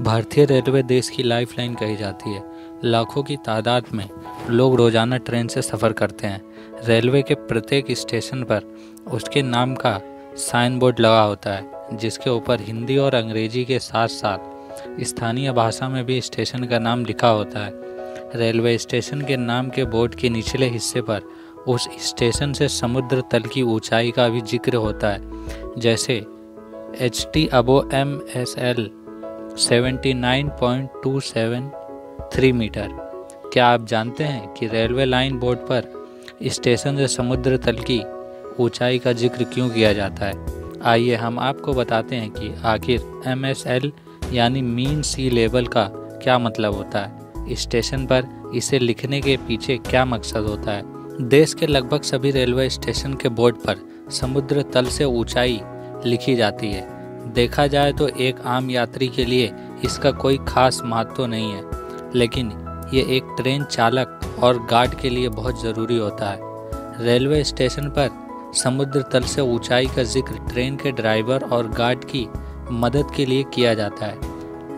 भारतीय रेलवे देश की लाइफलाइन कही जाती है। लाखों की तादाद में लोग रोज़ाना ट्रेन से सफ़र करते हैं। रेलवे के प्रत्येक स्टेशन पर उसके नाम का साइन बोर्ड लगा होता है, जिसके ऊपर हिंदी और अंग्रेज़ी के साथ साथ स्थानीय भाषा में भी स्टेशन का नाम लिखा होता है। रेलवे स्टेशन के नाम के बोर्ड के निचले हिस्से पर उस स्टेशन से समुद्र तल की ऊंचाई का भी ज़िक्र होता है, जैसे H T above M S L seventy nine point two seven three metre. क्या आप जानते हैं कि रेलवे लाइन बोर्ड पर स्टेशन से समुद्र तल की ऊंचाई का ज़िक्र क्यों किया जाता है? आइए हम आपको बताते हैं कि आखिर एम एस एल यानी मीन सी लेवल का क्या मतलब होता है। स्टेशन पर इसे लिखने के पीछे क्या मकसद होता है? देश के लगभग सभी रेलवे स्टेशन के बोर्ड पर समुद्र तल से ऊंचाई लिखी जाती है। देखा जाए तो एक आम यात्री के लिए इसका कोई खास महत्व तो नहीं है, लेकिन ये एक ट्रेन चालक और गार्ड के लिए बहुत ज़रूरी होता है। रेलवे स्टेशन पर समुद्र तल से ऊंचाई का ज़िक्र ट्रेन के ड्राइवर और गार्ड की मदद के लिए किया जाता है,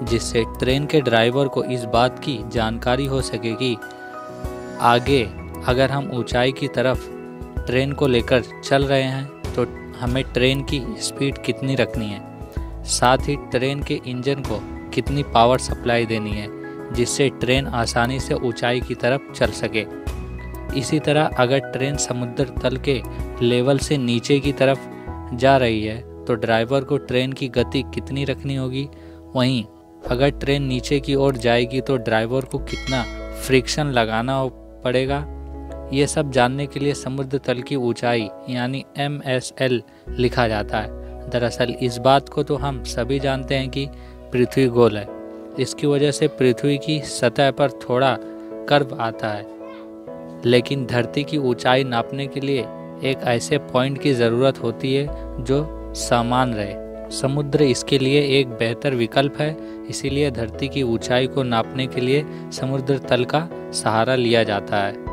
जिससे ट्रेन के ड्राइवर को इस बात की जानकारी हो सके कि आगे अगर हम ऊंचाई की तरफ़ ट्रेन को लेकर चल रहे हैं तो हमें ट्रेन की स्पीड कितनी रखनी है। साथ ही ट्रेन के इंजन को कितनी पावर सप्लाई देनी है, जिससे ट्रेन आसानी से ऊंचाई की तरफ़ चल सके। इसी तरह अगर ट्रेन समुद्र तल के लेवल से नीचे की तरफ़ जा रही है तो ड्राइवर को ट्रेन की गति कितनी रखनी होगी? वहीं अगर ट्रेन नीचे की ओर जाएगी तो ड्राइवर को कितना फ्रिक्शन लगाना पड़ेगा? ये सब जानने के लिए समुद्र तल की ऊंचाई, यानी एमएसएल लिखा जाता है। दरअसल इस बात को तो हम सभी जानते हैं कि पृथ्वी गोल है। इसकी वजह से पृथ्वी की सतह पर थोड़ा कर्व आता है। लेकिन धरती की ऊंचाई नापने के लिए एक ऐसे पॉइंट की ज़रूरत होती है जो समान रहे। समुद्र इसके लिए एक बेहतर विकल्प है, इसीलिए धरती की ऊंचाई को नापने के लिए समुद्र तल का सहारा लिया जाता है।